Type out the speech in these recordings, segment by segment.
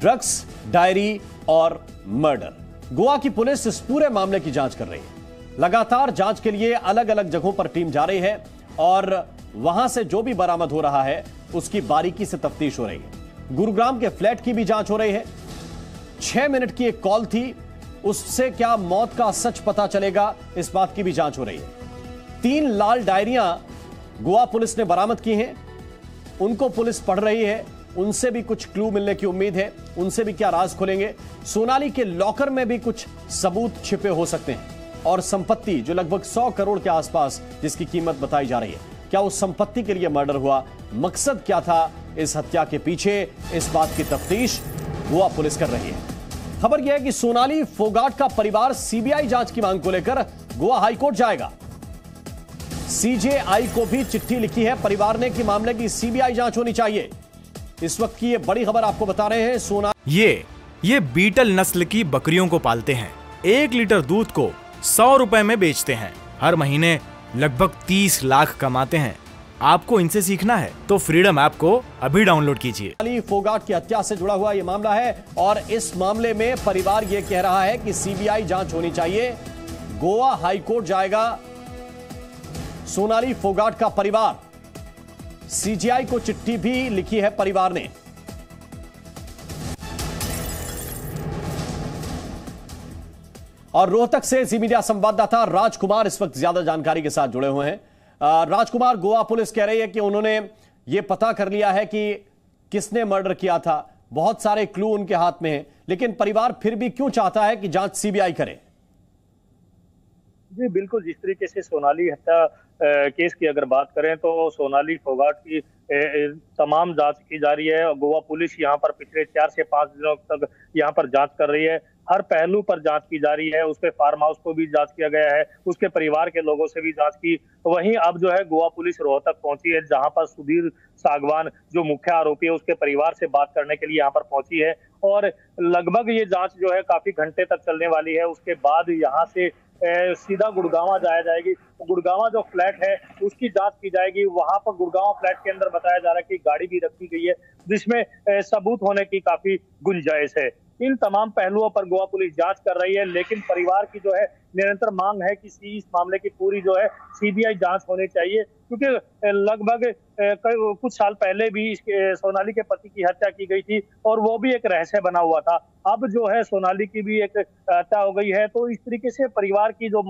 Drugs, diary और murder. Goa की police इस पूरे मामले की जाँच कर रही है। लगातार जाँच के लिए अलग अलग जगहों पर टीम जा रही है और वहाँ से जो भी बरामद हो रहा है, उसकी बारीकी से तफ्तीश हो रही है। गुरुग्राम के फ्लैट की भी जाँच हो रही है। छह मिनट की एक कॉल थी, उससे क्या मौत का सच पता चलेगा, इस बात की भी जाँच हो रही है। तीन लाल डायरियाँ गोवा पुलिस ने बरामद की हैं। उनको पुलिस पढ़ रही है। उनसे भी कुछ क्लू मिलने की उम्मीद है। उनसे भी क्या राज खुलेंगे? सोनाली के लॉकर में भी कुछ सबूत छिपे हो सकते हैं। और संपत्ति जो लगभग 100 करोड़ के आसपास जिसकी कीमत बताई जा रही है, क्या उस संपत्ति के लिए मर्डर हुआ? मकसद क्या था इस हत्या के पीछे? इस बात की तफ्तीश गोवा पुलिस कर रही है। खबर यह है कि सोनाली फोगाट का परिवार सीबीआई जाँच की मांग को लेकर गोवा हाईकोर्ट जाएगा। सीजेआई को भी चिट्ठी लिखी है। परिवार ने कि मामले की सीबीआई जाँच होनी चाहिए। इस वक्त की ये बड़ी खबर आपको बता रहे हैं सोना। ये ये बीटल नस्ल की बकरियों को पालते हैं। एक लीटर दूध को सौ रुपए में बेचते हैं। हर महीने लगभग तीस लाख कमाते हैं। आपको इनसे सीखना है तो फ्रीडम ऐप को अभी डाउनलोड कीजिए। अली फोगाट की हत्या से जुड़ा हुआ यह मामला है और इस मामले में परिवार यह कह रहा है कि सीबीआई जाँच होनी चाहिए। गोवा हाईकोर्ट जाएगा। सोनाली फोगाट का परिवार। सीजीआई को चिट्ठी भी लिखी है परिवार ने। और रोहतक से जी मीडिया संवाददाता राजकुमार इस वक्त ज़्यादा जानकारी के साथ जुड़े हुए हैं। राजकुमार, गोवा पुलिस कह रही है कि उन्होंने ये पता कर लिया है कि किसने मर्डर किया था। बहुत सारे क्लू उनके हाथ में हैं, लेकिन परिवार फिर भी क्यों चाहता है कि जाँच सीबीआई करे? जी, बिल्कुल, जिस तरीके से सोनाली हत्या केस की अगर बात करें तो सोनाली फोगाट की तमाम जाँच की जा रही है और गोवा पुलिस यहाँ पर पिछले चार से पाँच दिनों तक यहाँ पर जाँच कर रही है। हर पहलू पर जाँच की जा रही है। उसके फार्म हाउस को भी जाँच किया गया है। उसके परिवार के लोगों से भी जाँच की। वहीं अब जो है गोवा पुलिस रोहतक पहुँची है, जहाँ पर सुधीर सागवान, जो मुख्य आरोपी है, उसके परिवार से बात करने के लिए यहाँ पर पहुँची है। और लगभग ये जाँच जो है काफ़ी घंटे तक चलने वाली है। उसके बाद यहाँ से सीधा गुड़गावा जाया जाएगी। गुड़गावा जो फ्लैट है, उसकी जाँच की जाएगी। वहाँ पर गुड़गावा फ्लैट के अंदर बताया जा रहा है कि गाड़ी भी रखी गई है, जिसमें सबूत होने की काफ़ी गुंजाइश है। इन तमाम पहलुओं पर गोवा पुलिस जाँच कर रही है, लेकिन परिवार की जो है निरंतर मांग है कि इस मामले की पूरी जो है सीबीआई जाँच होनी चाहिए, क्योंकि लगभग कुछ साल पहले भी सोनाली के पति की हत्या की गई थी और वो भी एक रहस्य बना हुआ था। अब जो है सोनाली की भी एक हत्या हो गई है तो इस तरीके से परिवार की जो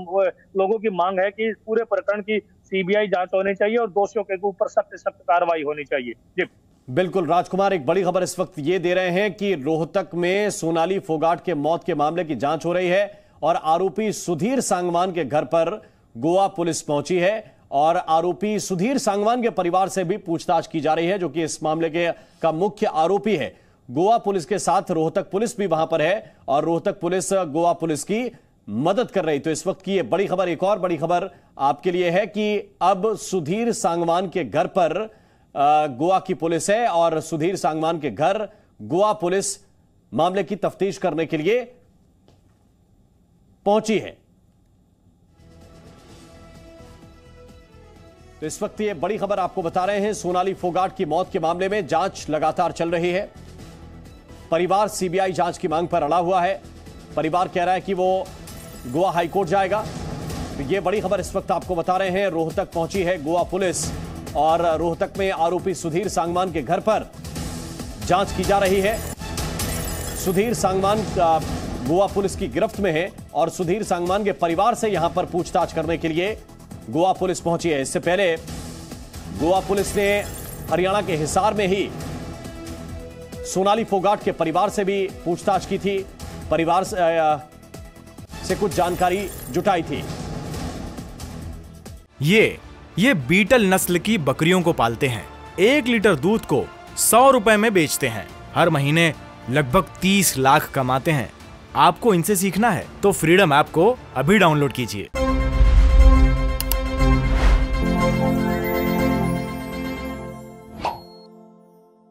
लोगों की मांग है कि पूरे प्रकरण की सीबीआई जाँच होनी चाहिए और दोषियों के ऊपर सख्त सख्त कार्रवाई होनी चाहिए। जी। बिल्कुल, राजकुमार, एक बड़ी खबर इस वक्त ये दे रहे हैं कि रोहतक में सोनाली फोगाट के मौत के मामले की जाँच हो रही है। और आरोपी सुधीर सांगवान के घर पर गोवा पुलिस पहुँची है और आरोपी सुधीर सांगवान के परिवार से भी पूछताछ की जा रही है, जो कि इस मामले के का मुख्य आरोपी है। गोवा पुलिस के साथ रोहतक पुलिस भी वहाँ पर है और रोहतक पुलिस गोवा पुलिस की मदद कर रही। तो इस वक्त की यह बड़ी खबर, एक और बड़ी खबर आपके लिए है कि अब सुधीर सांगवान के घर पर गोवा की पुलिस है और सुधीर सांगवान के घर गोवा पुलिस मामले की तफ्तीश करने के लिए पहुँची है। तो इस वक्त ये बड़ी खबर आपको बता रहे हैं, सोनाली फोगाट की मौत के मामले में जाँच लगातार चल रही है। परिवार सीबीआई जाँच की मांग पर अड़ा हुआ है। परिवार कह रहा है कि वो गोवा हाईकोर्ट जाएगा। तो ये बड़ी खबर इस वक्त आपको बता रहे हैं, रोहतक पहुँची है गोवा पुलिस और रोहतक में आरोपी सुधीर सांगवान के घर पर जाँच की जा रही है। सुधीर सांगवान गोवा पुलिस की गिरफ्त में है और सुधीर सांगवान के परिवार से यहाँ पर पूछताछ करने के लिए गोवा पुलिस पहुँची है। इससे पहले गोवा पुलिस ने हरियाणा के हिसार में ही सोनाली फोगाट के परिवार से भी पूछताछ की थी। परिवार से कुछ जानकारी जुटाई थी। ये ये बीटल नस्ल की बकरियों को पालते हैं। एक लीटर दूध को सौ रुपए में बेचते हैं। हर महीने लगभग तीस लाख कमाते हैं। आपको इनसे सीखना है तो फ्रीडम ऐप को अभी डाउनलोड कीजिए।